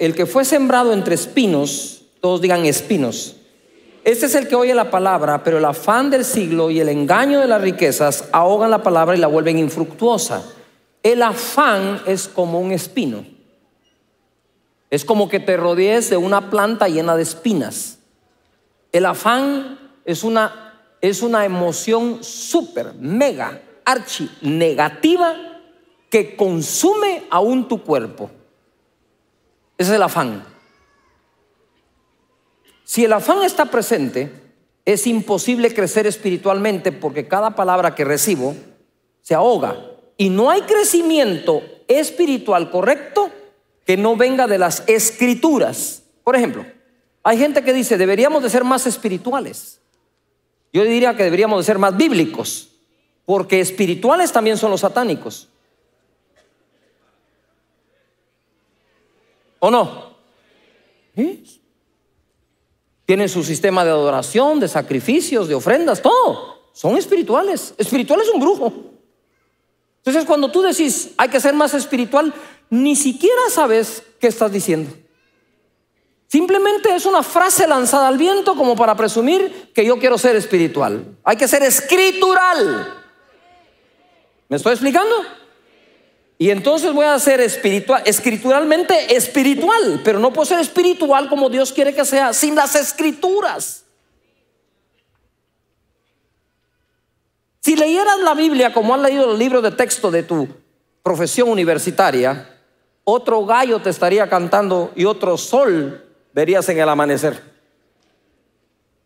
el que fue sembrado entre espinos, todos digan espinos. Este es el que oye la palabra, pero el afán del siglo y el engaño de las riquezas ahogan la palabra y la vuelven infructuosa. El afán es como un espino. Es como que te rodees de una planta llena de espinas. El afán es una, es una emoción súper, mega, archi negativa que consume aún tu cuerpo. Ese es el afán. Si el afán está presente, es imposible crecer espiritualmente porque cada palabra que recibo se ahoga. Y no hay crecimiento espiritual correcto que no venga de las escrituras. Por ejemplo, hay gente que dice, deberíamos de ser más espirituales. Yo diría que deberíamos de ser más bíblicos, porque espirituales también son los satánicos. ¿O no? Tienen su sistema de adoración, de sacrificios, de ofrendas, todo. Son espirituales. Espiritual es un brujo. Entonces cuando tú decís hay que ser más espiritual, ni siquiera sabes qué estás diciendo. Simplemente es una frase lanzada al viento como para presumir que yo quiero ser espiritual. Hay que ser escritural. ¿Me estoy explicando? Y entonces voy a ser espiritual, escrituralmente espiritual, pero no puedo ser espiritual como Dios quiere que sea sin las escrituras. Si leyeras la Biblia como has leído el libro de texto de tu profesión universitaria, otro gallo te estaría cantando y otro sol verías en el amanecer.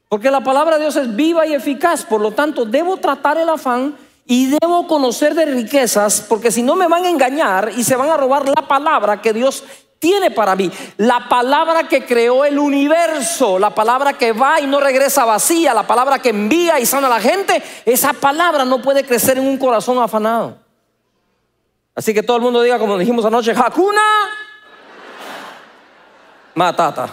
Porque la palabra de Dios es viva y eficaz, por lo tanto debo tratar el afán y debo conocer de riquezas, porque si no me van a engañar y se van a robar la palabra que Dios tiene para mí. La palabra que creó el universo, la palabra que va y no regresa vacía, la palabra que envía y sana a la gente, esa palabra no puede crecer en un corazón afanado. Así que todo el mundo diga, como dijimos anoche, Hakuna Matata.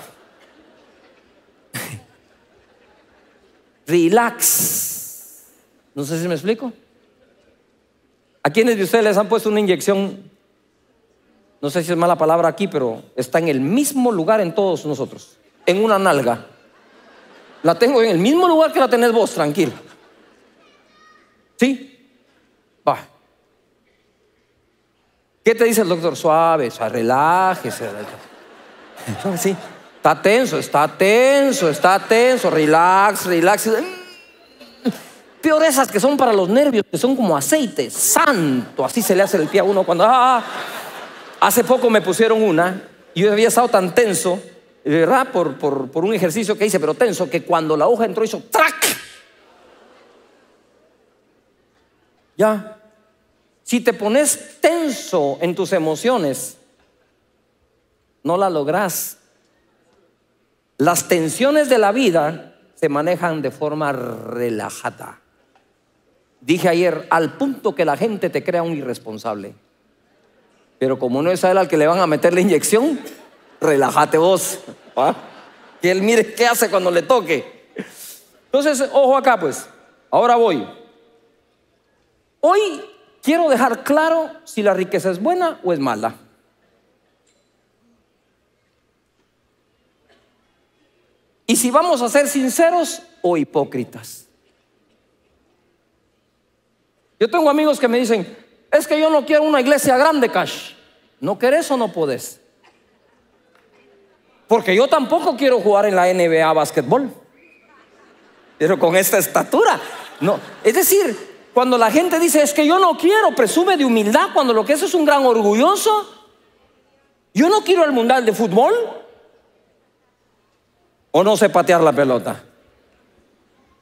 Relax. No sé si me explico. ¿A quiénes de ustedes les han puesto una inyección? No sé si es mala palabra aquí, pero está en el mismo lugar en todos nosotros, en una nalga. La tengo en el mismo lugar que la tenés vos, tranquilo. ¿Sí? Va. ¿Qué te dice el doctor? Suave, suave relájese. Sí. Está tenso, está tenso, está tenso. Relax, relax. Peor esas que son para los nervios, que son como aceite, santo, así se le hace el pie a uno cuando... Ah, hace poco me pusieron una y yo había estado tan tenso, ¿verdad? Por, por, por un ejercicio que hice, pero tenso, que cuando la hoja entró hizo ¡trac! Ya. Si te pones tenso en tus emociones, no la logras. Las tensiones de la vida se manejan de forma relajada. Dije ayer, al punto que la gente te crea un irresponsable. Pero como no es a él al que le van a meter la inyección, relájate vos. Que él mire qué hace cuando le toque. Entonces, ojo acá pues. Ahora voy. Hoy quiero dejar claro si la riqueza es buena o es mala. Y si vamos a ser sinceros o hipócritas. Yo tengo amigos que me dicen, es que yo no quiero una iglesia grande, Cash. ¿No querés o no podés? Porque yo tampoco quiero jugar en la NBA básquetbol. Pero con esta estatura. No. Es decir, cuando la gente dice, es que yo no quiero, presume de humildad, cuando lo que es es un gran orgulloso. Yo no quiero el mundial de fútbol. O no sé patear la pelota.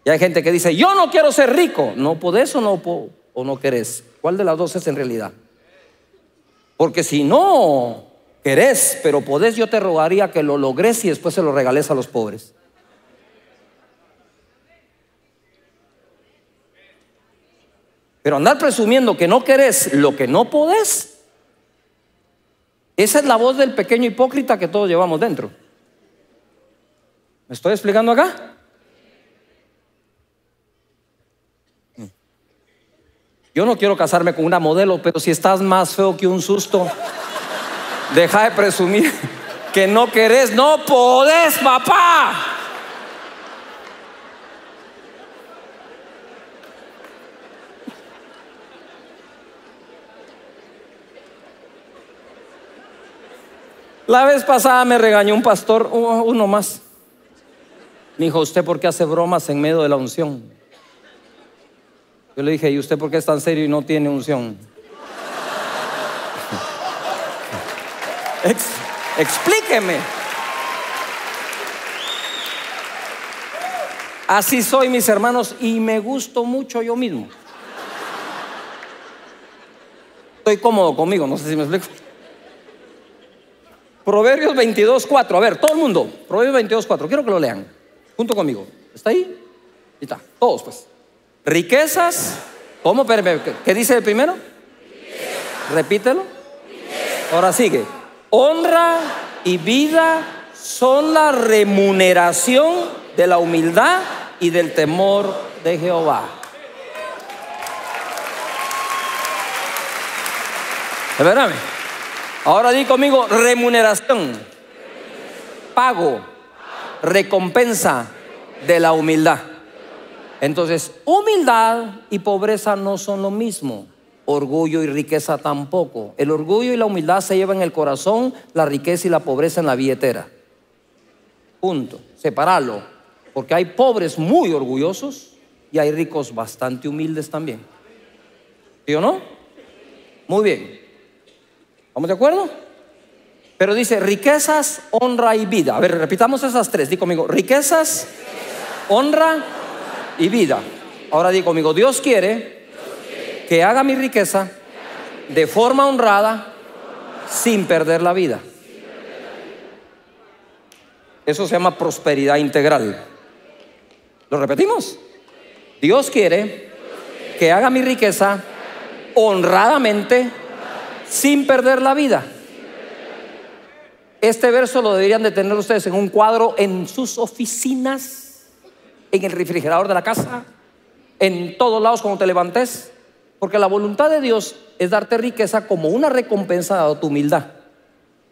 Y hay gente que dice, yo no quiero ser rico. No podés o no puedo o no querés? ¿Cuál de las dos es en realidad? Porque si no querés, pero podés, yo te rogaría que lo logres y después se lo regales a los pobres. Pero andar presumiendo que no querés lo que no podés, esa es la voz del pequeño hipócrita que todos llevamos dentro. ¿Me estoy explicando acá? Yo no quiero casarme con una modelo, pero si estás más feo que un susto, deja de presumir. que no querés, no podés, papá. La vez pasada me regañó un pastor, uno más. Me dijo, ¿usted por qué hace bromas en medio de la unción? Yo le dije, ¿y usted por qué es tan serio y no tiene unción? explíqueme. Así soy, mis hermanos, y me gusto mucho yo mismo. Estoy cómodo conmigo, no sé si me explico. Proverbios 22, 4. A ver, todo el mundo. Proverbios 22, 4. Quiero que lo lean. Junto conmigo. ¿Está ahí? Y está. Todos, pues. Riquezas. ¿Cómo? ¿Qué dice el primero? Repítelo. Ahora sigue. Honra y vida son la remuneración de la humildad y del temor de Jehová. Espérame. Ahora di conmigo remuneración, pago, recompensa de la humildad. Entonces, humildad y pobreza no son lo mismo. Orgullo y riqueza tampoco. El orgullo y la humildad se llevan en el corazón, la riqueza y la pobreza en la billetera. Punto. Separarlo. Porque hay pobres muy orgullosos y hay ricos bastante humildes también. ¿Sí o no? Muy bien. ¿Estamos de acuerdo? Pero dice riquezas, honra y vida. A ver, repitamos esas tres. Di conmigo, riquezas, honra y vida. Ahora di conmigo, Dios quiere que haga mi riqueza de forma honrada sin perder la vida. Eso se llama prosperidad integral. ¿Lo repetimos? Dios quiere que haga mi riqueza honradamente sin perder la vida. Este verso lo deberían de tener ustedes en un cuadro en sus oficinas, en el refrigerador de la casa, en todos lados cuando te levantes, porque la voluntad de Dios es darte riqueza como una recompensa a tu humildad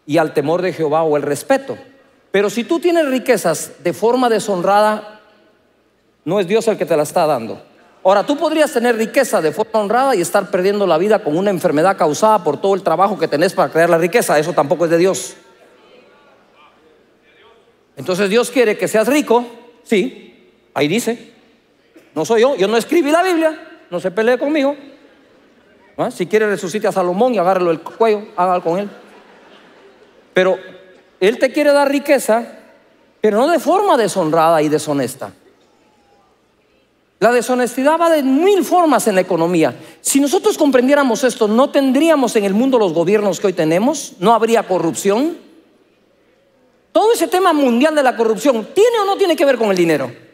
y al temor de Jehová o el respeto. Pero si tú tienes riquezas de forma deshonrada, no es Dios el que te la está dando. Ahora, tú podrías tener riqueza de forma honrada y estar perdiendo la vida con una enfermedad causada por todo el trabajo que tenés para crear la riqueza. Eso tampoco es de Dios. Entonces Dios quiere que seas rico, sí, ahí dice. No soy yo, yo no escribí la Biblia, no se pelee conmigo. ¿Ah? Si quiere resucite a Salomón y agárrelo el cuello, hágalo con él. Pero Él te quiere dar riqueza, pero no de forma deshonrada y deshonesta. La deshonestidad va de mil formas en la economía. Si nosotros comprendiéramos esto, no tendríamos en el mundo los gobiernos que hoy tenemos, no habría corrupción. Todo ese tema mundial de la corrupción, ¿tiene o no tiene que ver con el dinero?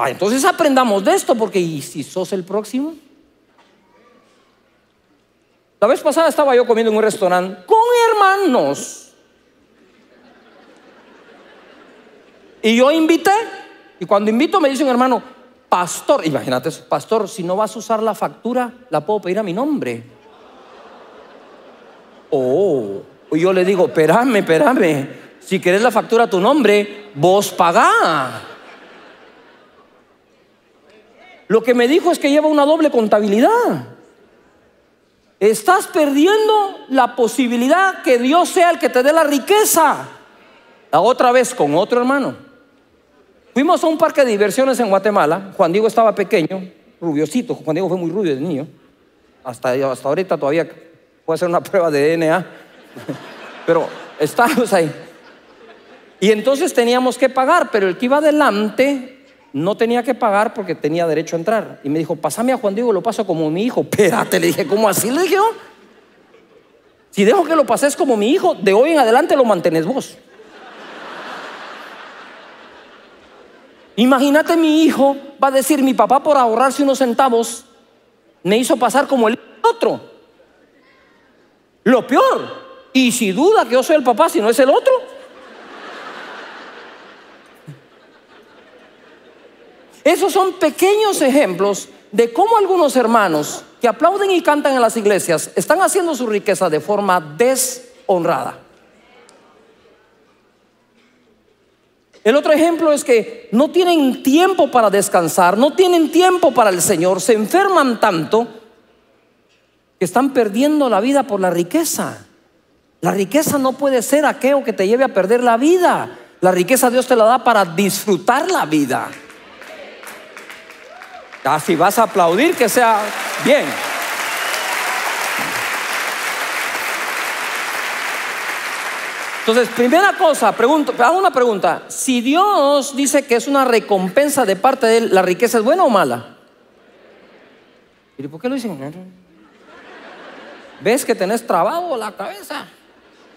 Ah, entonces aprendamos de esto, porque ¿y si sos el próximo? La vez pasada estaba yo comiendo en un restaurante con hermanos. Y yo invité, y cuando invito me dice un hermano, pastor, imagínate, pastor, si no vas a usar la factura, la puedo pedir a mi nombre. Oh, y yo le digo, espérame, espérame, si querés la factura a tu nombre, vos pagá. Lo que me dijo es que lleva una doble contabilidad. Estás perdiendo la posibilidad que Dios sea el que te dé la riqueza. La otra vez con otro hermano. Fuimos a un parque de diversiones en Guatemala. Juan Diego estaba pequeño, rubiosito. Juan Diego fue muy rubio de niño. Hasta, hasta ahorita todavía puede hacer una prueba de DNA. Pero estábamos ahí. Y entonces teníamos que pagar, pero el que iba adelante no tenía que pagar porque tenía derecho a entrar. Y me dijo, pasame a Juan Diego, lo paso como mi hijo. Espérate, le dije, ¿cómo así? Le dije, si dejo que lo pases como mi hijo, de hoy en adelante lo mantenés vos. Imagínate mi hijo va a decir, mi papá por ahorrarse unos centavos me hizo pasar como el otro. Lo peor, y si duda que yo soy el papá, si no es el otro. Esos son pequeños ejemplos de cómo algunos hermanos que aplauden y cantan en las iglesias están haciendo su riqueza de forma deshonrada. El otro ejemplo es que no tienen tiempo para descansar, no tienen tiempo para el Señor, se enferman tanto que están perdiendo la vida por la riqueza. La riqueza no puede ser aquello que te lleve a perder la vida. La riqueza Dios te la da para disfrutar la vida. Si vas a aplaudir, que sea bien. Entonces, primera cosa, pregunto, hago una pregunta. Si Dios dice que es una recompensa de parte de Él, ¿la riqueza es buena o mala? ¿Y por qué lo dicen? ¿Ves que tenés trabado la cabeza?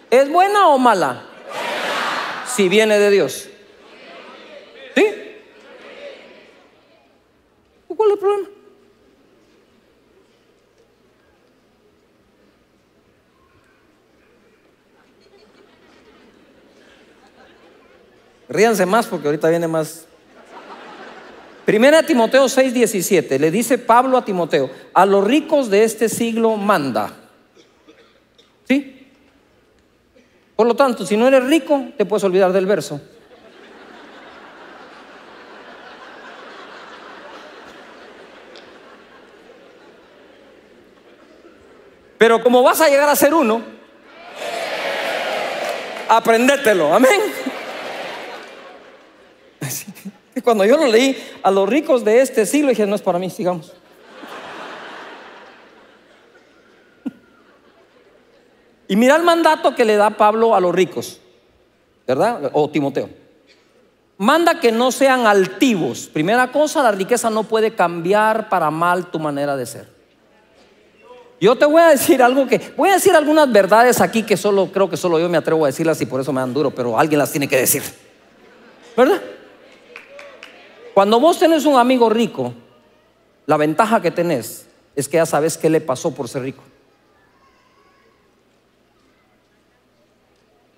¿Es buena o mala? Si viene de Dios. ¿Sí? ¿Cuál es el problema? Ríanse más porque ahorita viene más. Primera Timoteo 6:17 le dice Pablo a Timoteo, a los ricos de este siglo manda. ¿Sí? Por lo tanto, si no eres rico, te puedes olvidar del verso. Pero como vas a llegar a ser uno, aprendételo, amén. Cuando yo lo leí a los ricos de este siglo, dije, no es para mí, sigamos. Y mira el mandato que le da Pablo a los ricos, ¿verdad? O Timoteo. Manda que no sean altivos. Primera cosa, la riqueza no puede cambiar para mal tu manera de ser. Yo te voy a decir algo que, voy a decir algunas verdades aquí que solo creo que solo yo me atrevo a decirlas y por eso me dan duro, pero alguien las tiene que decir. ¿Verdad? Cuando vos tenés un amigo rico, la ventaja que tenés es que ya sabes qué le pasó por ser rico.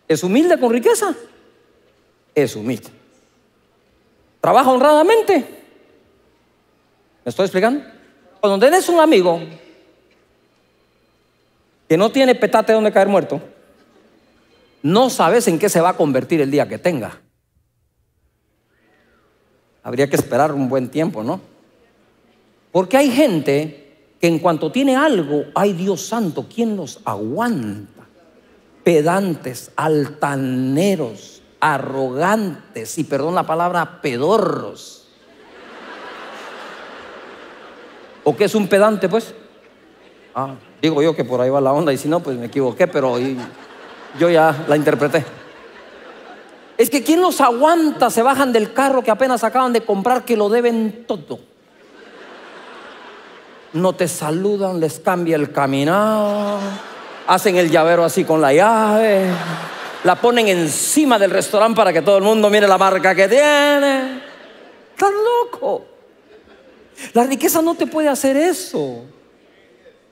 ¿Es humilde con riqueza? Es humilde. ¿Trabaja honradamente? ¿Me estoy explicando? Cuando tenés un amigo que no tiene petate donde caer muerto, no sabes en qué se va a convertir el día que tenga. Habría que esperar un buen tiempo, ¿no? Porque hay gente que en cuanto tiene algo, ay Dios santo, ¿quién los aguanta? pedantes, altaneros, arrogantes y perdón la palabra, pedorros. ¿O qué es un pedante, pues? Ah, digo yo que por ahí va la onda y si no, pues me equivoqué, pero yo ya la interpreté. Es que ¿quién los aguanta? Se bajan del carro que apenas acaban de comprar, que lo deben todo. No te saludan, les cambia el caminar hacen el llavero así con la llave, la ponen encima del restaurante para que todo el mundo mire la marca que tiene. Estás loco. La riqueza no te puede hacer eso.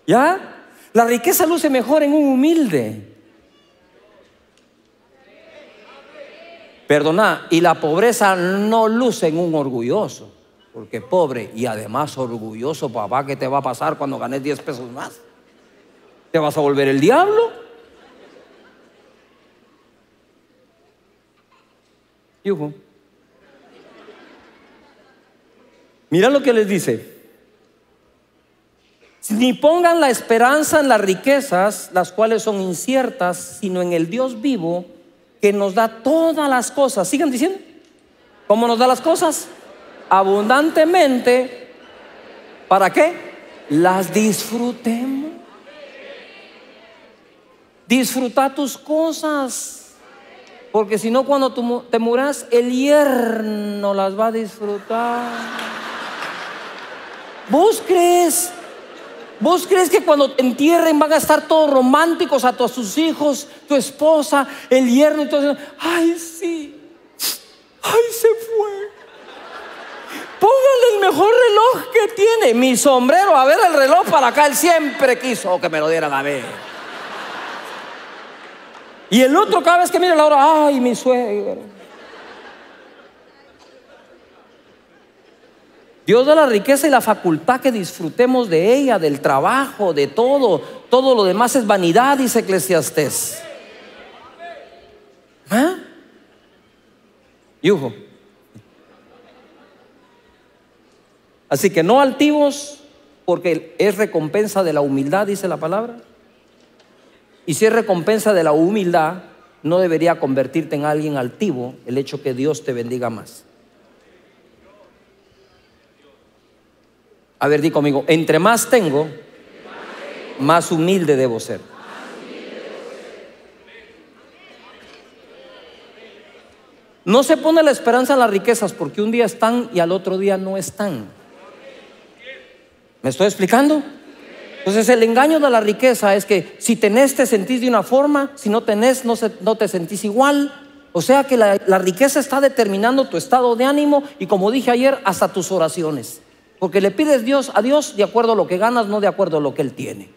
¿Ya? La riqueza luce mejor en un humilde. Perdona, y la pobreza no luce en un orgulloso. Porque pobre y además orgulloso, papá, ¿qué te va a pasar cuando ganes 10 pesos más? ¿Te vas a volver el diablo? Mira lo que les dice. Ni pongan la esperanza en las riquezas, las cuales son inciertas, sino en el Dios vivo que nos da todas las cosas. Sigan diciendo. ¿Cómo nos da las cosas? Abundantemente. ¿Para qué? Las disfrutemos. Disfruta tus cosas. Porque si no, cuando tú te muras, el yerno las va a disfrutar. ¿Vos crees? ¿Vos crees que cuando te entierren van a estar todos románticos a todos sus hijos, tu esposa, el yerno y todo eso? Ay, sí. Ay, se fue. Póngale el mejor reloj que tiene. Mi sombrero, a ver el reloj para acá. Él siempre quiso que me lo dieran a ver. Y el otro cada vez que mira la hora, ay, mi suegro. Dios da la riqueza y la facultad que disfrutemos de ella, del trabajo, de todo. Todo lo demás es vanidad, dice Eclesiastés. ¿Ah? Así que no altivos, porque es recompensa de la humildad, dice la palabra. Y si es recompensa de la humildad, no debería convertirte en alguien altivo el hecho que Dios te bendiga más. A ver, di conmigo, entre más tengo, más humilde debo ser. No se pone la esperanza en las riquezas porque un día están y al otro día no están. ¿Me estoy explicando? Entonces el engaño de la riqueza es que si tenés te sentís de una forma, si no tenés no, no te sentís igual. O sea que la, la riqueza está determinando tu estado de ánimo y como dije ayer, hasta tus oraciones. Porque le pides Dios a Dios de acuerdo a lo que ganas, no de acuerdo a lo que Él tiene.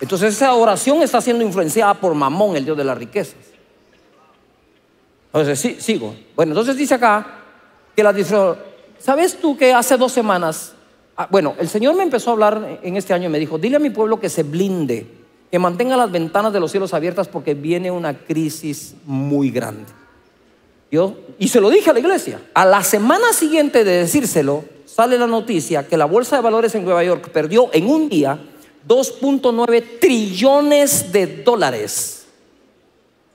Entonces esa oración está siendo influenciada por Mamón, el Dios de las riquezas. Entonces, sí, sigo. Bueno, entonces dice acá que la ¿Sabes tú que hace dos semanas Ah, bueno, el Señor me empezó a hablar en este año y me dijo, dile a mi pueblo que se blinde, que mantenga las ventanas de los cielos abiertas porque viene una crisis muy grande. Yo, y se lo dije a la iglesia. A la semana siguiente de decírselo, sale la noticia que la Bolsa de Valores en Nueva York perdió en un día 2.9 trillones de dólares.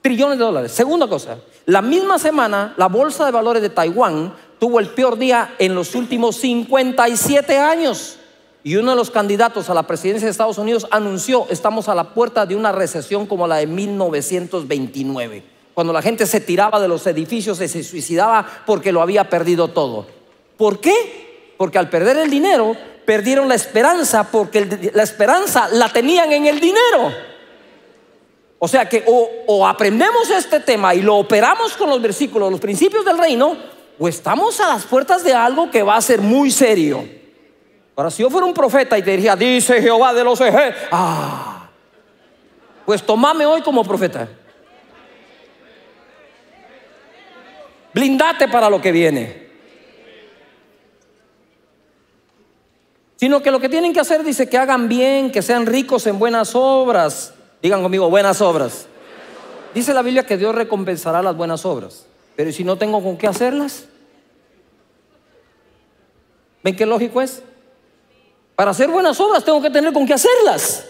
Trillones de dólares. Segunda cosa, la misma semana la Bolsa de Valores de Taiwán tuvo el peor día en los últimos 57 años. Y uno de los candidatos a la presidencia de Estados Unidos anunció, estamos a la puerta de una recesión como la de 1929, cuando la gente se tiraba de los edificios y se suicidaba porque lo había perdido todo. ¿Por qué? Porque al perder el dinero, perdieron la esperanza, porque la esperanza la tenían en el dinero. O sea que o, aprendemos este tema y lo operamos con los versículos, los principios del reino, o estamos a las puertas de algo que va a ser muy serio. Ahora, si yo fuera un profeta y te diría, dice Jehová de los ejércitos, ah, pues tomame hoy como profeta. Blindate para lo que viene. Sino que lo que tienen que hacer dice que hagan bien, que sean ricos en buenas obras. Digan conmigo, buenas obras. Dice la Biblia que Dios recompensará las buenas obras. Pero si no tengo con qué hacerlas? ¿Ven qué lógico es? Para hacer buenas obras tengo que tener con qué hacerlas.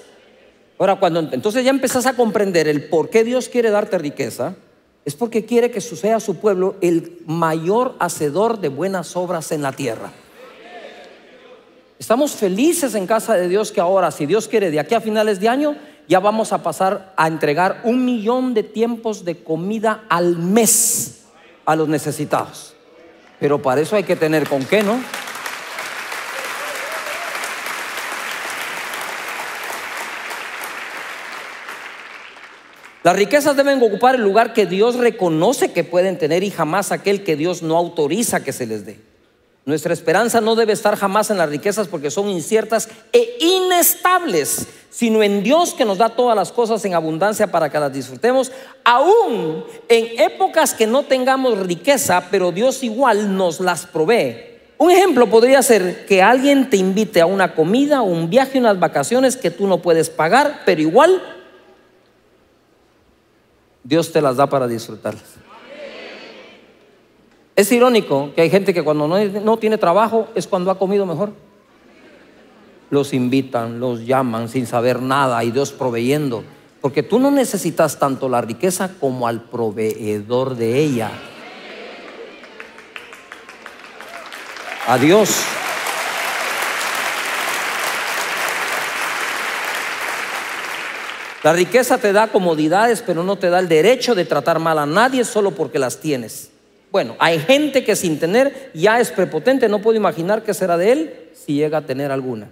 Ahora, cuando entonces ya empezás a comprender el por qué Dios quiere darte riqueza, es porque quiere que sea su pueblo el mayor hacedor de buenas obras en la tierra. Estamos felices en casa de Dios que ahora, si Dios quiere, de aquí a finales de año, ya vamos a pasar a entregar un millón de tiempos de comida al mes a los necesitados. Pero para eso hay que tener con qué, ¿no? Las riquezas deben ocupar el lugar que Dios reconoce que pueden tener y jamás aquel que Dios no autoriza que se les dé. Nuestra esperanza no debe estar jamás en las riquezas porque son inciertas e inestables, sino en Dios que nos da todas las cosas en abundancia para que las disfrutemos, aún en épocas que no tengamos riqueza, pero Dios igual nos las provee. Un ejemplo podría ser que alguien te invite a una comida, un viaje, unas vacaciones que tú no puedes pagar, pero igual Dios te las da para disfrutarlas. Es irónico que hay gente que cuando no, tiene trabajo es cuando ha comido mejor. Los invitan, los llaman sin saber nada y Dios proveyendo. Porque tú no necesitas tanto la riqueza como al proveedor de ella. A La riqueza te da comodidades, pero no te da el derecho de tratar mal a nadie solo porque las tienes. Bueno, hay gente que sin tener ya es prepotente, no puedo imaginar qué será de él si llega a tener alguna.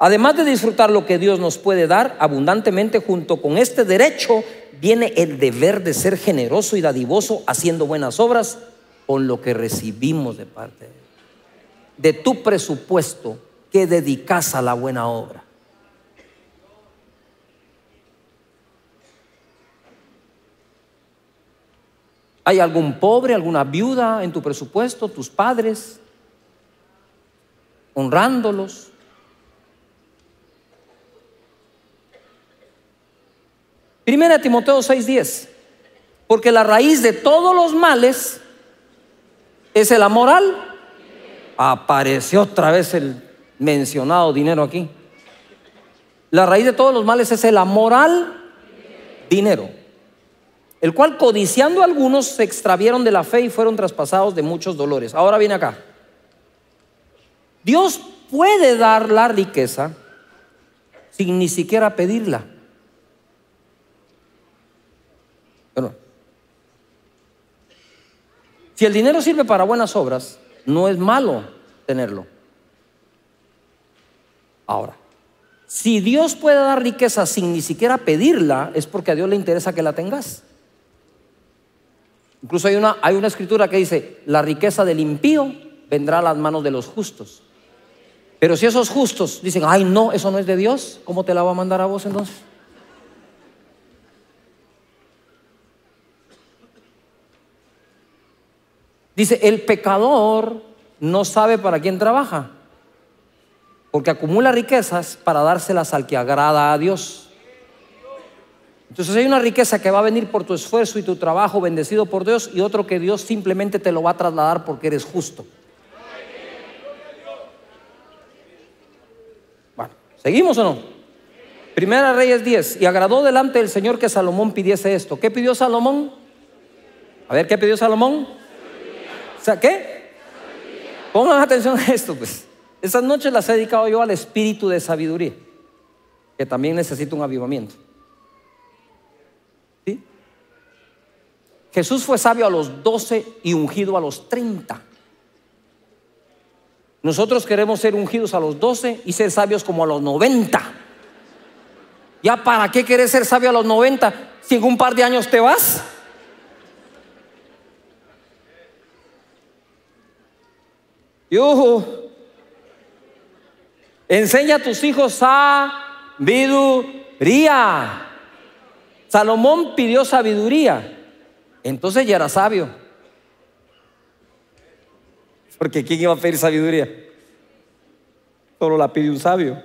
Además de disfrutar lo que Dios nos puede dar abundantemente, junto con este derecho viene el deber de ser generoso y dadivoso haciendo buenas obras con lo que recibimos de parte de Él. De tu presupuesto que dedicas a la buena obra. ¿Hay algún pobre, alguna viuda en tu presupuesto, tus padres? Honrándolos. Primera Timoteo 6:10. Porque la raíz de todos los males es el amoral. Apareció otra vez el mencionado dinero aquí. La raíz de todos los males es el amoral dinero, el cual codiciando algunos se extravieron de la fe y fueron traspasados de muchos dolores. Ahora viene acá. Dios puede dar la riqueza sin ni siquiera pedirla. Bueno, si el dinero sirve para buenas obras, no es malo tenerlo. Ahora, si Dios puede dar riqueza sin ni siquiera pedirla, es porque a Dios le interesa que la tengas. Incluso hay una, hay una escritura que dice, la riqueza del impío vendrá a las manos de los justos. Pero si esos justos dicen, ay no, eso no es de Dios, ¿cómo te la va a mandar a vos entonces? Dice, el pecador no sabe para quién trabaja porque acumula riquezas para dárselas al que agrada a Dios. Entonces hay una riqueza que va a venir por tu esfuerzo y tu trabajo bendecido por Dios y otro que Dios simplemente te lo va a trasladar porque eres justo. Bueno, ¿seguimos o no? Primera Reyes 10. Y agradó delante del Señor que Salomón pidiese esto. ¿Qué pidió Salomón? A ver, ¿qué pidió Salomón? ¿qué? Pongan atención a esto, pues. Esas noches las he dedicado yo al espíritu de sabiduría, que también necesita un avivamiento. Jesús fue sabio a los 12 y ungido a los 30. Nosotros queremos ser ungidos a los 12 y ser sabios como a los 90. ¿Ya para qué querés ser sabio a los 90 si en un par de años te vas? Yo Enseña a tus hijos sabiduría. Salomón pidió sabiduría. Entonces ya era sabio. Porque ¿quién iba a pedir sabiduría? Solo la pide un sabio.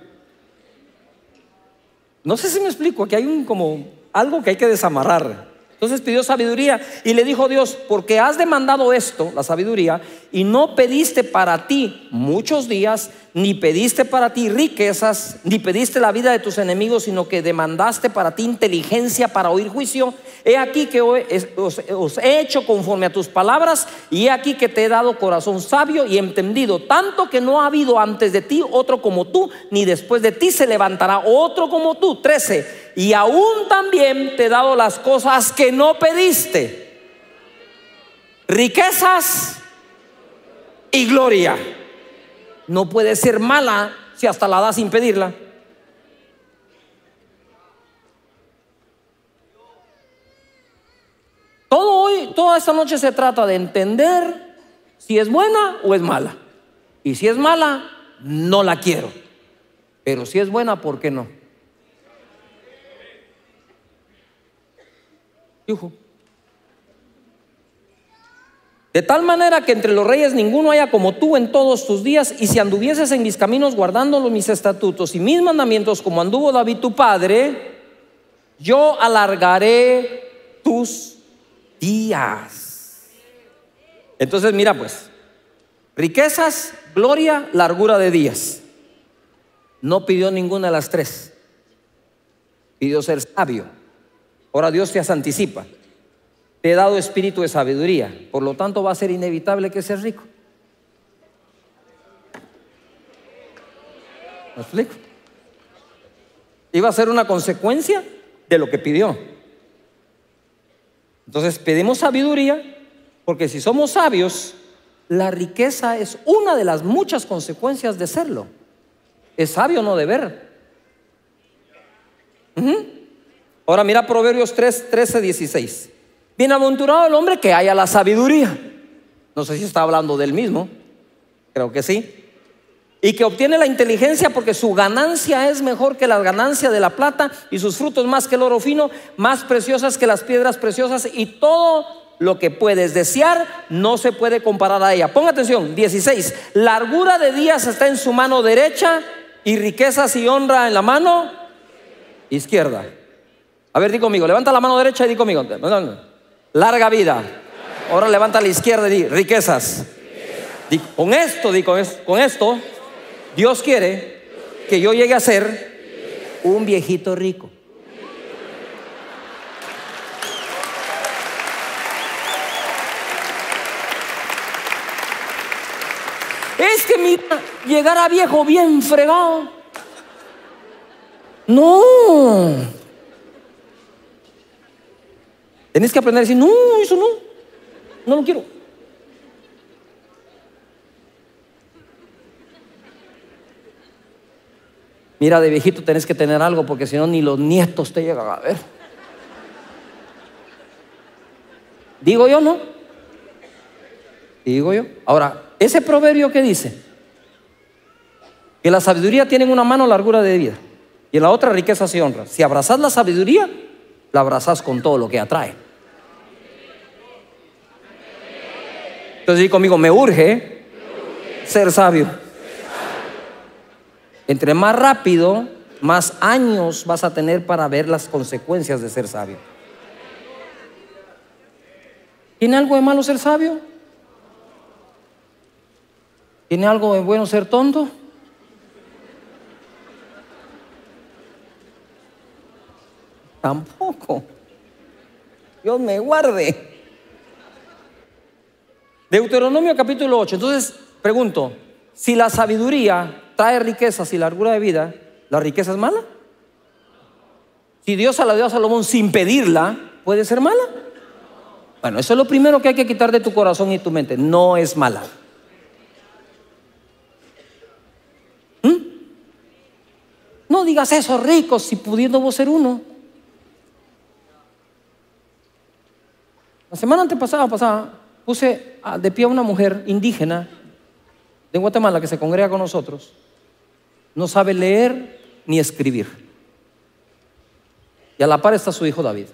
No sé si me explico, aquí hay un como algo que hay que desamarrar. Entonces pidió sabiduría y le dijo Dios, porque has demandado esto, la sabiduría, y no pediste para ti muchos días, ni pediste para ti riquezas, ni pediste la vida de tus enemigos, sino que demandaste para ti inteligencia para oír juicio. He aquí que os, he hecho conforme a tus palabras, y he aquí que te he dado corazón sabio y entendido, tanto que no ha habido antes de ti otro como tú, ni después de ti se levantará otro como tú. 13 y aún también te he dado las cosas que no pediste. Riquezas y gloria. No puede ser mala si hasta la da sin pedirla. Todo hoy, toda esta noche se trata de entender si es buena o es mala. Y si es mala, no la quiero. Pero si es buena, ¿por qué no? De tal manera que entre los reyes ninguno haya como tú en todos tus días, y si anduvieses en mis caminos guardando mis estatutos y mis mandamientos como anduvo David tu padre, yo alargaré tus días. Entonces mira pues, riquezas, gloria, largura de días. No pidió ninguna de las tres. Pidió ser sabio. Ahora Dios te anticipa. Te he dado espíritu de sabiduría. Por lo tanto va a ser inevitable que seas rico. ¿Me explico? Iba a ser una consecuencia de lo que pidió. Entonces pedimos sabiduría porque si somos sabios, la riqueza es una de las muchas consecuencias de serlo. Es sabio no deber. Ahora mira Proverbios 3, 13, 16. Bienaventurado el hombre que haya la sabiduría. No sé si está hablando del mismo. Creo que sí. Y que obtiene la inteligencia porque su ganancia es mejor que la ganancia de la plata y sus frutos más que el oro fino, más preciosas que las piedras preciosas y todo lo que puedes desear no se puede comparar a ella. Ponga atención, 16. Largura de días está en su mano derecha y riquezas y honra en la mano izquierda. A ver, di conmigo, levanta la mano derecha y di conmigo. Larga vida, Ahora levanta a la izquierda y di riquezas. Con esto, di, con esto, Dios quiere que yo llegue a ser un viejito rico. Es que mira, llegar a viejo bien fregado. No. Tenés que aprender a decir, no, eso no. No lo quiero. Mira, de viejito tenés que tener algo porque si no ni los nietos te llegan a ver. Digo yo, ¿no? Digo yo. Ahora, ese proverbio que dice que la sabiduría tiene en una mano largura de vida y en la otra riqueza y honra. Si abrazas la sabiduría, la abrazas con todo lo que atrae. Entonces di conmigo, me urge ser sabio. Entre más rápido, más años vas a tener para ver las consecuencias de ser sabio. ¿Tiene algo de malo ser sabio? ¿Tiene algo de bueno ser tonto? Tampoco. Dios me guarde. Deuteronomio capítulo 8. Entonces, pregunto, si la sabiduría trae riquezas y largura de vida, ¿la riqueza es mala? Si Dios se la dio a Salomón sin pedirla, ¿puede ser mala? Bueno, eso es lo primero que hay que quitar de tu corazón y tu mente. No es mala. ¿Mm? No digas eso, rico, si pudiendo vos ser uno. La semana antepasada, pasada, puse de pie a una mujer indígena de Guatemala que se congrega con nosotros. No sabe leer ni escribir. Y a la par está su hijo David.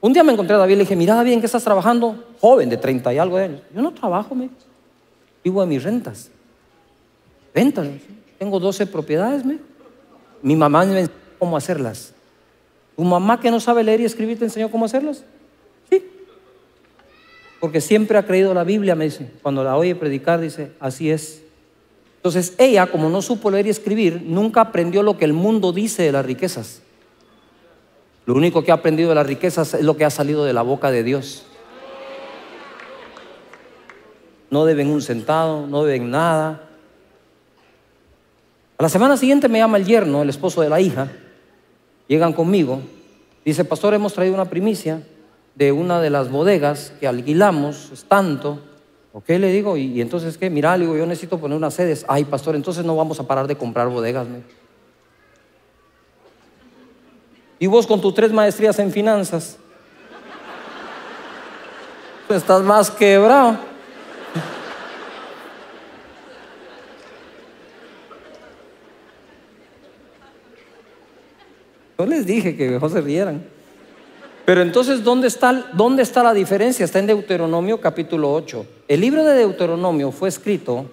Un día me encontré a David y le dije, mira David, ¿en qué estás trabajando? Joven de 30 y algo de años. Yo no trabajo, me. Vivo de mis rentas. Rentas. Tengo 12 propiedades, me. Mi mamá me enseñó cómo hacerlas. ¿Tu mamá que no sabe leer y escribir te enseñó cómo hacerlas? Porque siempre ha creído la Biblia, me dice. Cuando la oye predicar, dice, así es. Entonces ella, como no supo leer y escribir, nunca aprendió lo que el mundo dice de las riquezas. Lo único que ha aprendido de las riquezas es lo que ha salido de la boca de Dios. No deben un centavo, no deben nada. A la semana siguiente me llama el yerno, el esposo de la hija. Llegan conmigo. Dice, pastor, hemos traído una primicia de una de las bodegas que alquilamos, es tanto. ¿Ok? Le digo, y, entonces, ¿qué? Mira, le digo, yo necesito poner unas sedes. Ay, pastor, entonces no vamos a parar de comprar bodegas. Y vos con tus tres maestrías en finanzas, estás más quebrado. Yo les dije que mejor se rieran. Pero entonces, ¿dónde está, ¿dónde está la diferencia? Está en Deuteronomio capítulo 8. El libro de Deuteronomio fue escrito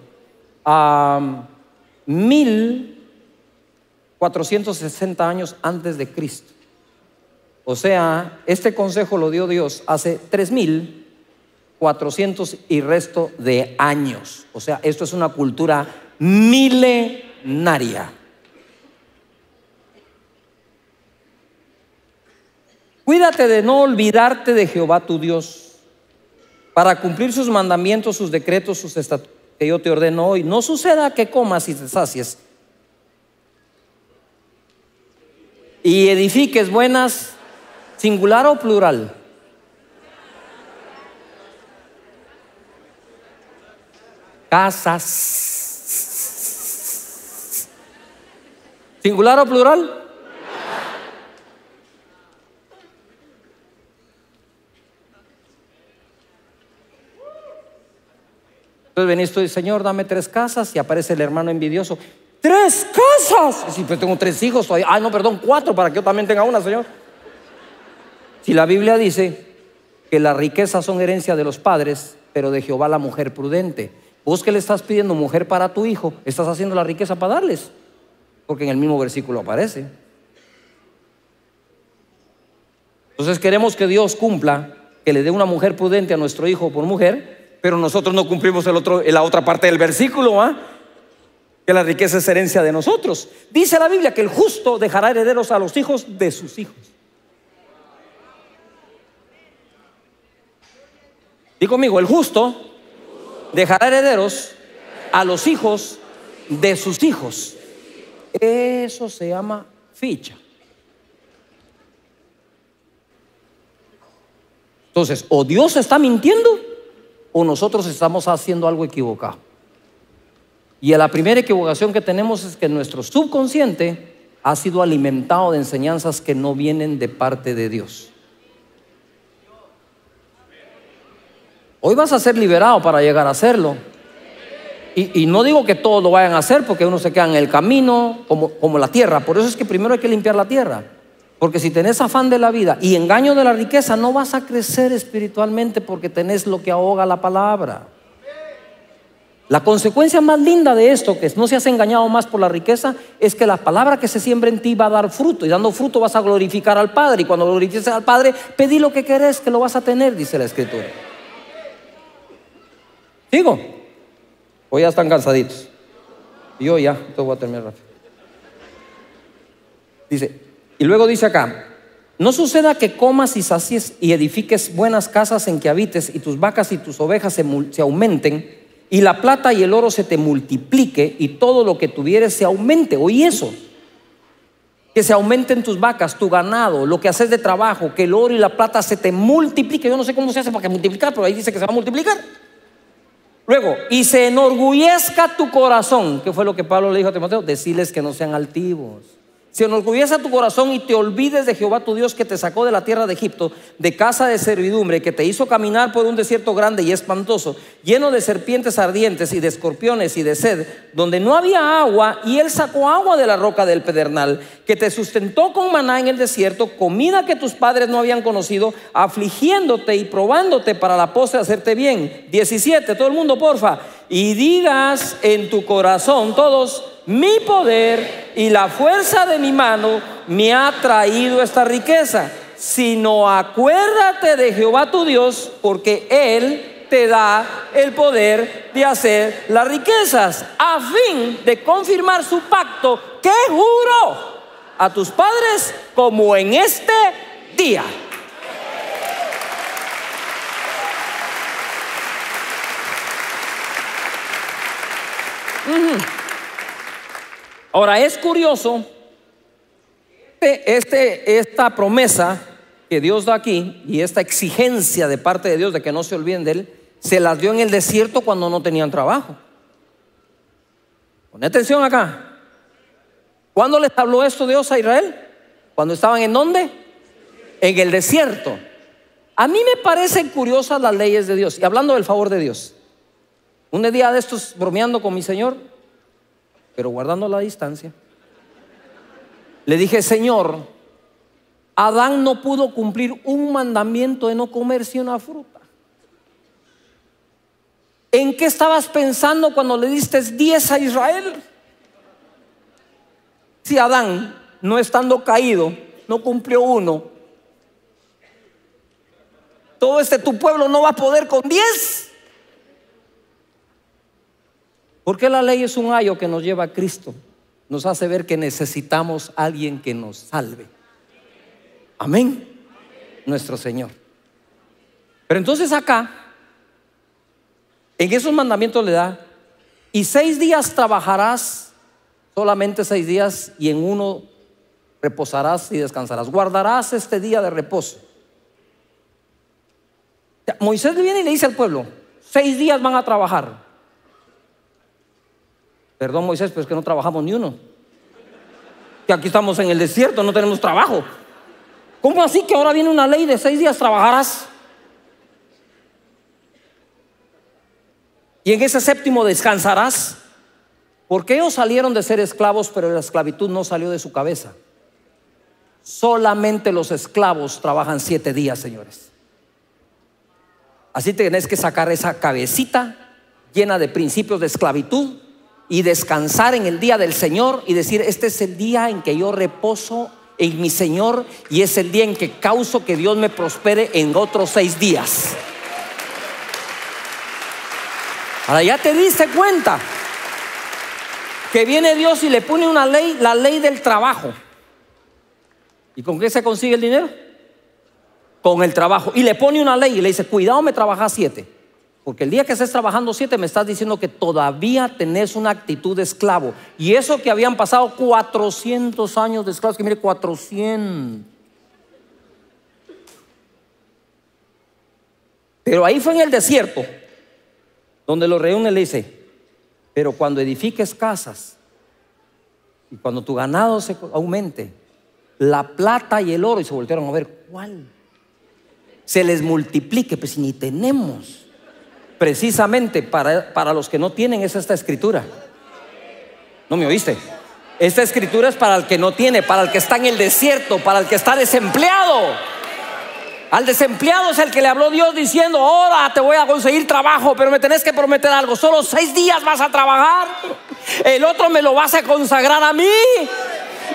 a 1460 años antes de Cristo. O sea, este consejo lo dio Dios hace 3400 y resto de años. O sea, esto es una cultura milenaria. Cuídate de no olvidarte de Jehová tu Dios para cumplir sus mandamientos, sus decretos, sus estatutos que yo te ordeno hoy. No suceda que comas y te sacies y edifiques buenas, singular o plural. Casas. ¿Singular o plural? Entonces venís tú y Señor, dame tres casas y aparece el hermano envidioso. ¡Tres casas! Sí, pero tengo tres hijos todavía. Ah, no, perdón, cuatro para que yo también tenga una, Señor. Si la Biblia dice que las riquezas son herencia de los padres, pero de Jehová la mujer prudente. Vos que le estás pidiendo mujer para tu hijo, estás haciendo la riqueza para darles. Porque en el mismo versículo aparece. Entonces queremos que Dios cumpla que le dé una mujer prudente a nuestro hijo por mujer, pero nosotros no cumplimos el otro, la otra parte del versículo, ¿ah? que la riqueza es herencia de nosotros. Dice la Biblia que el justo dejará herederos a los hijos de sus hijos. Y conmigo, el justo dejará herederos a los hijos de sus hijos. Eso se llama ficha. Entonces, o Dios está mintiendo o nosotros estamos haciendo algo equivocado. Y la primera equivocación que tenemos es que nuestro subconsciente ha sido alimentado de enseñanzas que no vienen de parte de Dios. Hoy vas a ser liberado para llegar a hacerlo. Y, no digo que todos lo vayan a hacer porque uno se queda en el camino como, como la tierra. Por eso es que primero hay que limpiar la tierra. Porque si tenés afán de la vida y engaño de la riqueza, no vas a crecer espiritualmente porque tenés lo que ahoga la palabra. La consecuencia más linda de esto, que no seas engañado más por la riqueza, es que la palabra que se siembra en ti va a dar fruto y dando fruto vas a glorificar al Padre. Y cuando glorifiques al Padre, pedí lo que querés, que lo vas a tener, dice la Escritura. Digo, o ya están cansaditos. Yo ya, esto voy a terminar rápido. Dice, y luego dice acá, no suceda que comas y sacies y edifiques buenas casas en que habites y tus vacas y tus ovejas se, aumenten y la plata y el oro se te multiplique y todo lo que tuvieres se aumente. Oye eso. Que se aumenten tus vacas, tu ganado, lo que haces de trabajo, que el oro y la plata se te multiplique. Yo no sé cómo se hace para que multiplicar, pero ahí dice que se va a multiplicar. Luego, y se enorgullezca tu corazón, que fue lo que Pablo le dijo a Timoteo, decirles que no sean altivos se enorgullece tu corazón y te olvides de Jehová tu Dios que te sacó de la tierra de Egipto, de casa de servidumbre, que te hizo caminar por un desierto grande y espantoso, lleno de serpientes ardientes y de escorpiones y de sed, donde no había agua, y él sacó agua de la roca del pedernal, que te sustentó con maná en el desierto, comida que tus padres no habían conocido, afligiéndote y probándote para la pose de hacerte bien. 17, todo el mundo, porfa. Y digas en tu corazón, todos, mi poder y la fuerza de mi mano me ha traído esta riqueza, sino acuérdate de Jehová tu Dios, porque Él te da el poder de hacer las riquezas, a fin de confirmar su pacto que juró a tus padres como en este día. Ahora es curioso, este, esta promesa que Dios da aquí y esta exigencia de parte de Dios de que no se olviden de Él, se las dio en el desierto cuando no tenían trabajo. Pon atención acá. ¿Cuándo les habló esto Dios a Israel? Cuando estaban en dónde? En el desierto. A mí me parecen curiosas las leyes de Dios. Y hablando del favor de Dios. Un día de estos bromeando con mi Señor, pero guardando la distancia, le dije, Señor, Adán no pudo cumplir un mandamiento de no comerse una fruta. ¿En qué estabas pensando cuando le diste 10 a Israel? Si Adán, no estando caído, no cumplió uno, todo este tu pueblo no va a poder con 10. Porque la ley es un ayo que nos lleva a Cristo. Nos hace ver que necesitamos a alguien que nos salve. Amén. Nuestro Señor. Pero entonces acá, en esos mandamientos le da, y seis días trabajarás, solamente seis días, y en uno reposarás y descansarás. Guardarás este día de reposo. Moisés viene y le dice al pueblo, seis días van a trabajar. Perdón Moisés, pero es que no trabajamos ni uno. Que aquí estamos en el desierto, no tenemos trabajo. ¿Cómo así que ahora viene una ley de seis días trabajarás? Y en ese séptimo descansarás. Porque ellos salieron de ser esclavos, pero la esclavitud no salió de su cabeza. Solamente los esclavos trabajan siete días, señores. Así tenés que sacar esa cabecita llena de principios de esclavitud y descansar en el día del Señor y decir, este es el día en que yo reposo en mi Señor y es el día en que causo que Dios me prospere en otros seis días. Ahora ya te diste cuenta que viene Dios y le pone una ley, la ley del trabajo. ¿Y con qué se consigue el dinero? Con el trabajo. Y le pone una ley y le dice, cuidado, me trabajas siete. Porque el día que estés trabajando siete me estás diciendo que todavía tenés una actitud de esclavo. Y eso que habían pasado 400 años de esclavos, que mire, 400. Pero ahí fue en el desierto, donde lo reúne y le dice, pero cuando edifiques casas y cuando tu ganado se aumente, la plata y el oro, y se voltearon a ver, ¿cuál? Se les multiplique, pues si ni tenemos. Precisamente para, para los que no tienen es esta escritura. ¿No me oíste? Esta escritura es para el que no tiene, para el que está en el desierto, para el que está desempleado. Al desempleado es el que le habló Dios diciendo, ahora te voy a conseguir trabajo, pero me tenés que prometer algo. Solo seis días vas a trabajar. El otro me lo vas a consagrar a mí.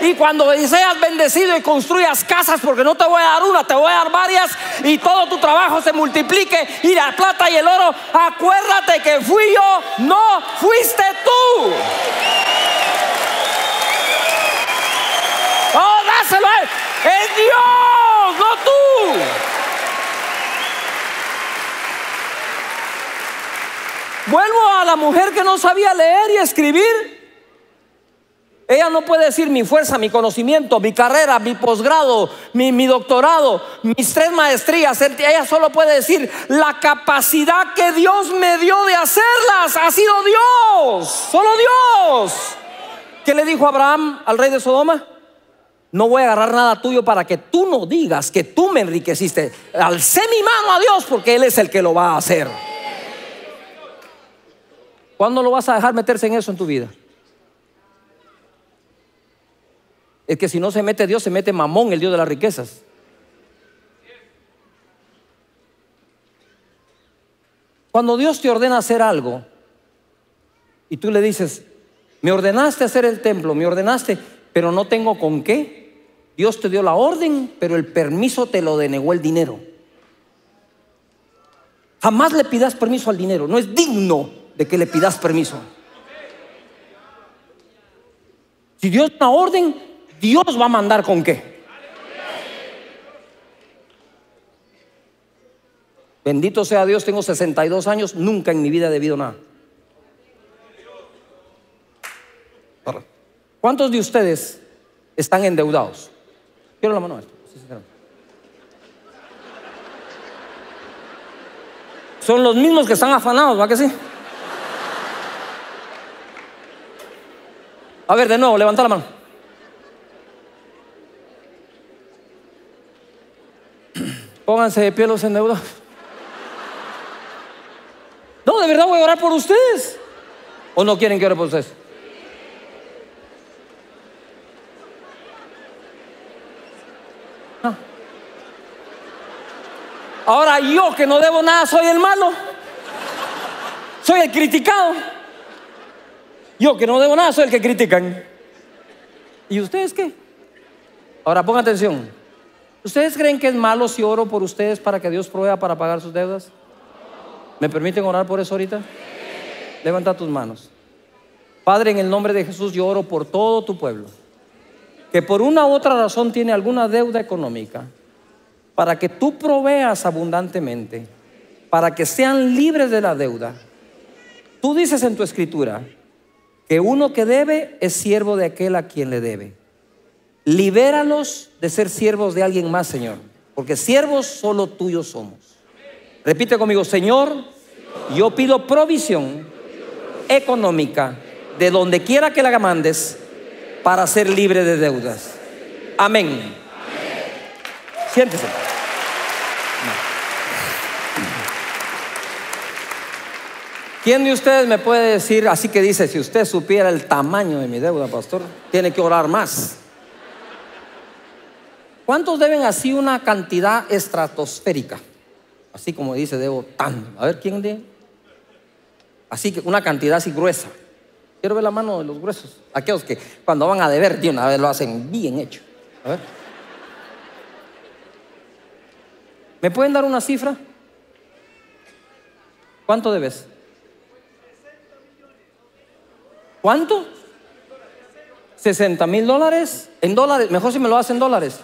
Y cuando seas bendecido y construyas casas, porque no te voy a dar una, te voy a dar varias, y todo tu trabajo se multiplique, y la plata y el oro, acuérdate que fui yo, no fuiste tú. Oh, dáselo a él. Es Dios, no tú. Vuelvo a la mujer que no sabía leer y escribir. Ella no puede decir mi fuerza, mi conocimiento, mi carrera, mi posgrado, mi, doctorado, mis tres maestrías. Ella solo puede decir la capacidad que Dios me dio de hacerlas. Ha sido Dios, solo Dios. ¿Qué le dijo Abraham al rey de Sodoma? No voy a agarrar nada tuyo para que tú no digas que tú me enriqueciste. Alcé mi mano a Dios porque Él es el que lo va a hacer. ¿Cuándo lo vas a dejar meterse en eso en tu vida? Es que si no se mete Dios, se mete Mamón, el Dios de las riquezas. Cuando Dios te ordena hacer algo y tú le dices, me ordenaste hacer el templo, me ordenaste, pero no tengo con qué. Dios te dio la orden, pero el permiso te lo denegó el dinero. Jamás le pidas permiso al dinero, no es digno de que le pidas permiso. Si Dios da orden, Dios va a mandar con qué. Bendito sea Dios, tengo 62 años, nunca en mi vida he debido nada. ¿Cuántos de ustedes están endeudados? Quiero la mano. Son los mismos que están afanados, ¿va que sí? A ver, de nuevo, levanta la mano. Pónganse de pie los endeudados. No, de verdad voy a orar por ustedes. ¿O no quieren que ore por ustedes? Ahora yo que no debo nada soy el malo. Soy el criticado. Yo que no debo nada soy el que critican. ¿Y ustedes qué? Ahora pongan atención. ¿Ustedes creen que es malo si oro por ustedes para que Dios prueba para pagar sus deudas? ¿Me permiten orar por eso ahorita? Levanta tus manos. Padre, en el nombre de Jesús yo oro por todo tu pueblo, que por una u otra razón tiene alguna deuda económica, para que tú proveas abundantemente, para que sean libres de la deuda. Tú dices en tu escritura que uno que debe es siervo de aquel a quien le debe. Libéralos de ser siervos de alguien más, Señor. Porque siervos solo tuyos somos. Repite conmigo, Señor, yo pido provisión económica de donde quiera que la mandes para ser libre de deudas. Amén. Siéntese. ¿Quién de ustedes me puede decir, así que dice, si usted supiera el tamaño de mi deuda, pastor, tiene que orar más? ¿Cuántos deben así una cantidad estratosférica? Así como dice, debo tan. A ver, ¿quién de? Así que una cantidad así gruesa. Quiero ver la mano de los gruesos. Aquellos que cuando van a deber de una vez lo hacen bien hecho. A ver. ¿Me pueden dar una cifra? ¿Cuánto debes? ¿Cuánto? 60 mil dólares en dólares. Mejor si me lo hacen dólares.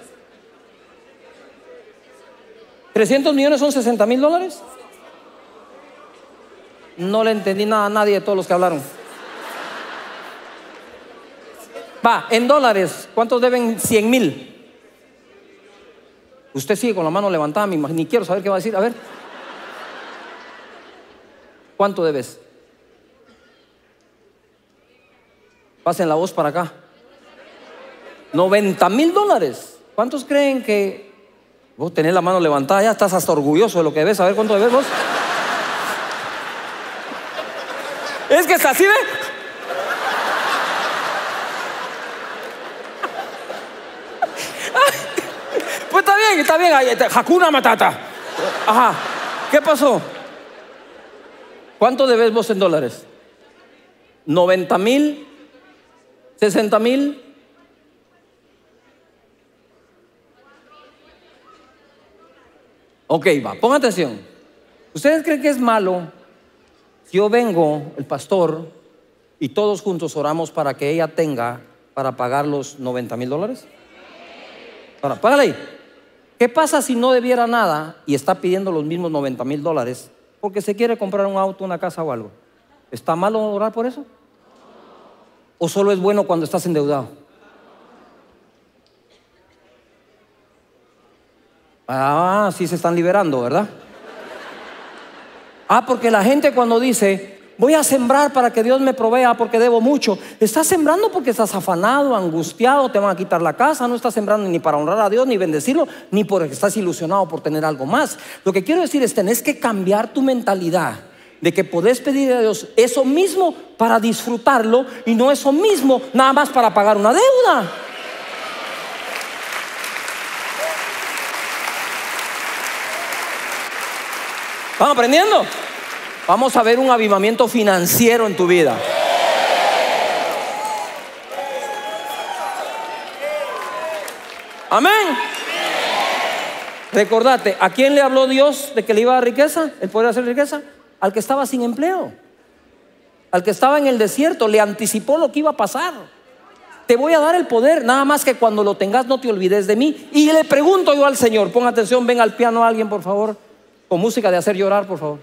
300 millones son 60 mil dólares. No le entendí nada a nadie de todos los que hablaron. Va, en dólares, ¿cuántos deben 100 mil? Usted sigue con la mano levantada, ni quiero saber qué va a decir. A ver. ¿Cuánto debes? Pasen la voz para acá. 90 mil dólares. ¿Cuántos creen que vos tenés la mano levantada? Ya estás hasta orgulloso de lo que ves. A ver cuánto debes vos. es que es así, ¿ve? pues está bien, está bien. Hakuna Matata. Ajá. ¿Qué pasó? ¿Cuánto debes vos en dólares? ¿90 mil? ¿60 mil? Ok, va, ponga atención. ¿Ustedes creen que es malo si yo vengo, el pastor, y todos juntos oramos para que ella tenga para pagar los 90 mil dólares? Ahora, págale ahí. ¿Qué pasa si no debiera nada y está pidiendo los mismos 90 mil dólares porque se quiere comprar un auto, una casa o algo? ¿Está malo orar por eso? ¿O solo es bueno cuando estás endeudado? Ah, sí se están liberando, ¿verdad? Ah, porque la gente cuando dice, voy a sembrar para que Dios me provea porque debo mucho, estás sembrando porque estás afanado, angustiado, te van a quitar la casa, no estás sembrando ni para honrar a Dios, ni bendecirlo, ni porque estás ilusionado por tener algo más. Lo que quiero decir es, tenés que cambiar tu mentalidad de que podés pedir a Dios eso mismo para disfrutarlo y no eso mismo nada más para pagar una deuda. ¿Vamos aprendiendo? Vamos a ver un avivamiento financiero en tu vida. Amén. Recordate, ¿a quién le habló Dios de que le iba a dar riqueza? ¿El poder hacer riqueza? Al que estaba sin empleo. Al que estaba en el desierto. Le anticipó lo que iba a pasar. Te voy a dar el poder, nada más que cuando lo tengas no te olvides de mí. Y le pregunto yo al Señor, pon atención, ven al piano alguien, por favor. Con música de hacer llorar, por favor.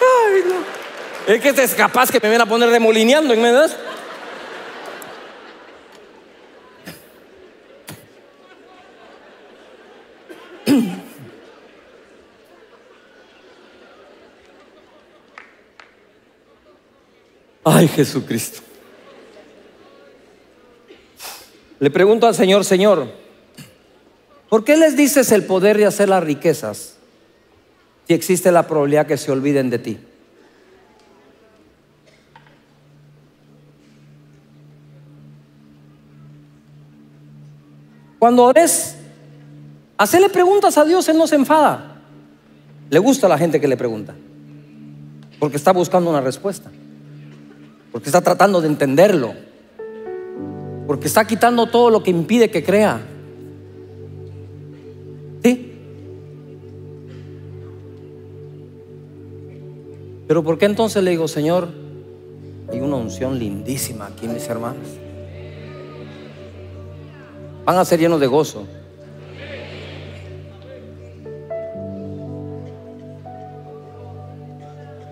Ay, no. Es que es capaz que me ven a poner remolineando en medio. Ay, Jesucristo. Le pregunto al Señor, Señor, ¿por qué les dices el poder de hacer las riquezas si existe la probabilidad que se olviden de ti? Cuando ores, hacerle preguntas a Dios, Él no se enfada. Le gusta a la gente que le pregunta, porque está buscando una respuesta, porque está tratando de entenderlo. Porque está quitando todo lo que impide que crea. ¿Sí? Pero ¿por qué entonces le digo, Señor, hay una unción lindísima aquí, mis hermanos? Van a ser llenos de gozo.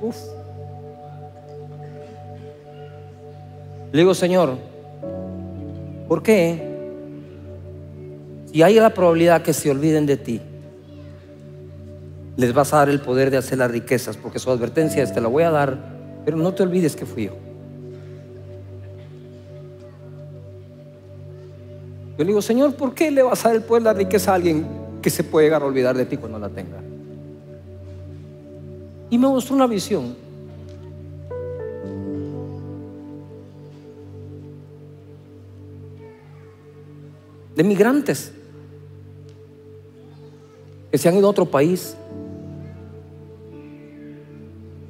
Uf. Le digo, Señor, ¿Por qué? Si hay la probabilidad que se olviden de ti, les vas a dar el poder de hacer las riquezas, porque su advertencia es, te la voy a dar, pero no te olvides que fui yo. Yo le digo, Señor, ¿por qué le vas a dar el poder de la riqueza a alguien que se puede llegar a olvidar de ti cuando la tenga? Y me mostró una visión. De migrantes que se han ido a otro país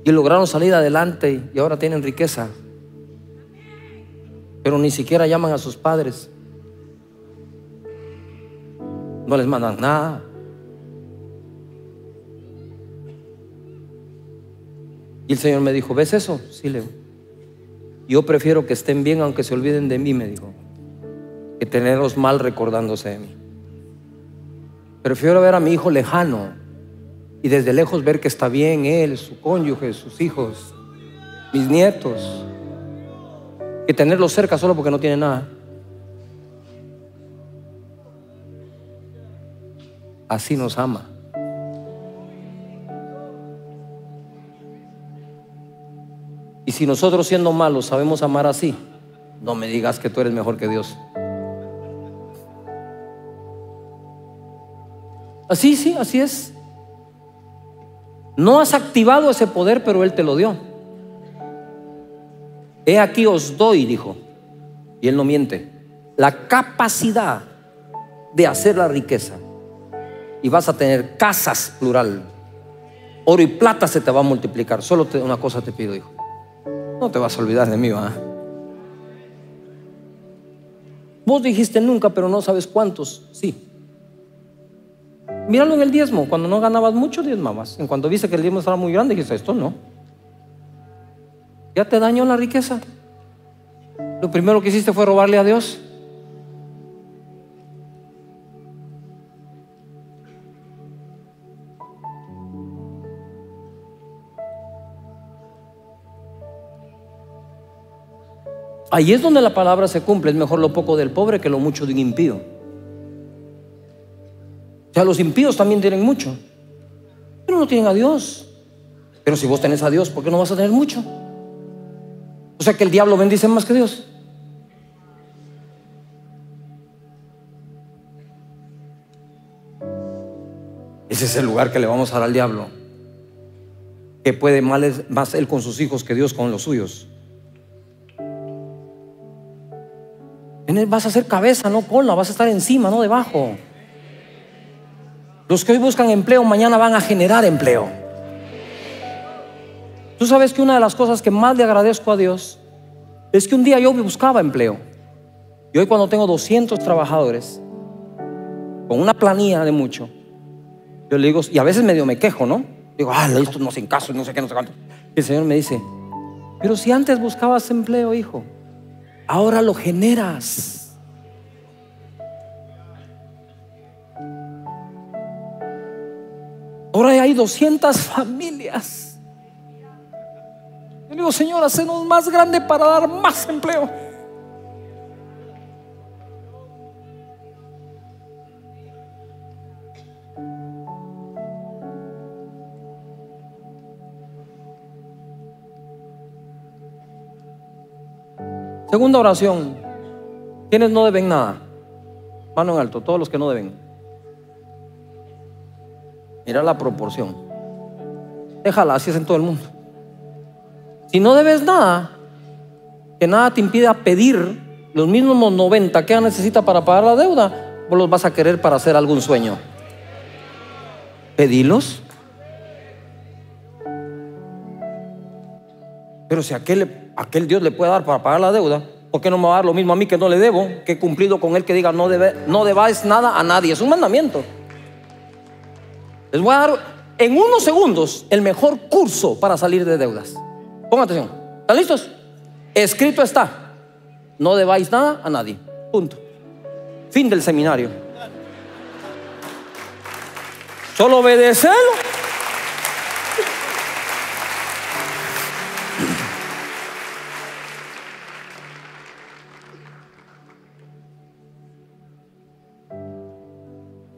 y lograron salir adelante y ahora tienen riqueza. pero ni siquiera llaman a sus padres. No les mandan nada. Y el Señor me dijo, ¿ves eso? Sí, Leo. Yo prefiero que estén bien aunque se olviden de mí, me dijo, que tenerlos mal recordándose de mí. Prefiero ver a mi hijo lejano y desde lejos ver que está bien él, su cónyuge, sus hijos, mis nietos, que tenerlos cerca solo porque no tienen nada. Así nos ama. Y si nosotros siendo malos sabemos amar así, no me digas que tú eres mejor que Dios. Así, sí, así es. No has activado ese poder, pero Él te lo dio. He aquí os doy, dijo, y Él no miente, la capacidad de hacer la riqueza. Y vas a tener casas plural. Oro y plata se te va a multiplicar. Solo una cosa te pido, hijo. No te vas a olvidar de mí, ¿va? Vos dijiste nunca, pero no sabes cuántos. Sí. Míralo en el diezmo. Cuando no ganabas mucho, diezmabas. En cuanto viste que el diezmo estaba muy grande, dijiste, esto no. Ya te dañó la riqueza. Lo primero que hiciste fue robarle a Dios. Ahí es donde la palabra se cumple. Es mejor lo poco del pobre que lo mucho de un impío. O sea, los impíos también tienen mucho, pero no tienen a Dios. Pero si vos tenés a Dios, ¿por qué no vas a tener mucho? O sea que el diablo bendice más que Dios. Ese es el lugar que le vamos a dar al diablo. Que puede más él con sus hijos que Dios con los suyos. Vas a ser cabeza, no cola, vas a estar encima, no debajo. Los que hoy buscan empleo mañana van a generar empleo. Tú sabes que una de las cosas que más le agradezco a Dios es que un día yo buscaba empleo. Y hoy cuando tengo 200 trabajadores, con una planilla de mucho, yo le digo, y a veces medio me quejo, ¿no? Digo, ah, esto no hacen caso, no sé qué, no sé cuánto. Y el Señor me dice, pero si antes buscabas empleo, hijo, ahora lo generas. Ahora hay 200 familias. Yo digo, Señor, hacenos más grande para dar más empleo. Segunda oración. ¿Quiénes no deben nada? Mano en alto, todos los que no deben. Mira la proporción. Déjala, así es en todo el mundo. Si no debes nada, que nada te impida pedir los mismos 90 que necesita para pagar la deuda, vos los vas a querer para hacer algún sueño. Pedilos. Pero si aquel, aquel Dios le puede dar para pagar la deuda, ¿por qué no me va a dar lo mismo a mí que no le debo? Que he cumplido con él que diga no, debe, no debáis nada a nadie. Es un mandamiento. Les voy a dar en unos segundos el mejor curso para salir de deudas. Pongan atención. ¿Están listos? Escrito está. No debáis nada a nadie. Punto. Fin del seminario. Solo obedecelo.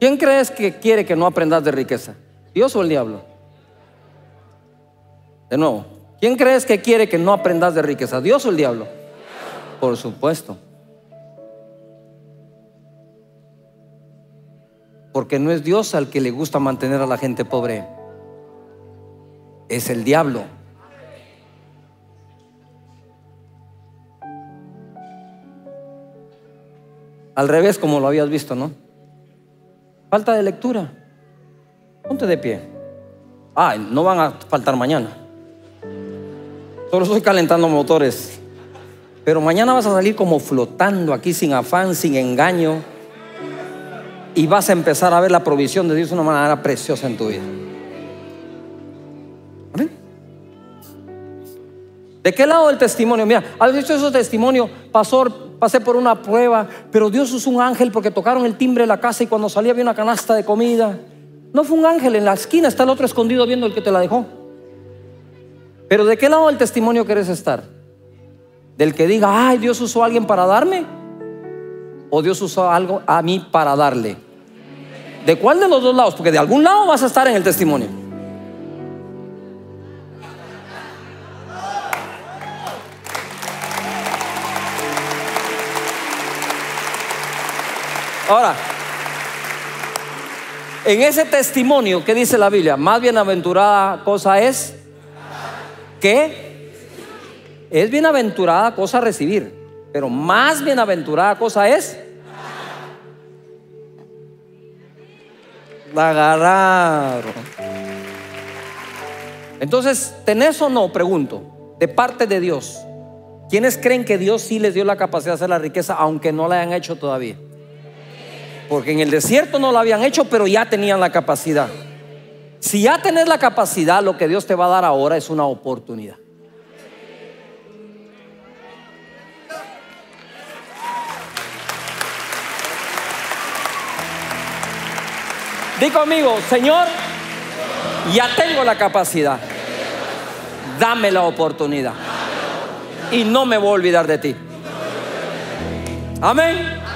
¿Quién crees que quiere que no aprendas de riqueza? ¿Dios o el diablo? De nuevo, ¿quién crees que quiere que no aprendas de riqueza? ¿Dios o el diablo? Por supuesto. Porque no es Dios al que le gusta mantener a la gente pobre. Es el diablo. Al revés, como lo habías visto, ¿no? Falta de lectura. Ponte de pie. Ay, no van a faltar mañana. Solo estoy calentando motores. Pero mañana vas a salir como flotando aquí sin afán, sin engaño. Y vas a empezar a ver la provisión de Dios de una manera preciosa en tu vida. Amén. ¿De qué lado el testimonio? Mira, has hecho ese testimonio, pastor, pasé por una prueba, pero Dios usó un ángel porque tocaron el timbre de la casa y cuando salía había una canasta de comida. No fue un ángel, en la esquina está el otro escondido viendo el que te la dejó. Pero ¿de qué lado del testimonio quieres estar? ¿Del que diga, ay, Dios usó a alguien para darme? ¿O Dios usó algo a mí para darle? ¿De cuál de los dos lados? Porque de algún lado vas a estar en el testimonio. Ahora, en ese testimonio, ¿qué dice la Biblia? Más bienaventurada cosa es que es bienaventurada cosa recibir, pero más bienaventurada cosa es la agarraron. Entonces, ¿tenés o no? Pregunto, de parte de Dios. ¿Quiénes creen que Dios sí les dio la capacidad de hacer la riqueza aunque no la hayan hecho todavía? Porque en el desierto no lo habían hecho, pero ya tenían la capacidad. Si ya tenés la capacidad, lo que Dios te va a dar ahora es una oportunidad. Di conmigo, Señor, ya tengo la capacidad. Dame la oportunidad. Y no me voy a olvidar de ti. Amén.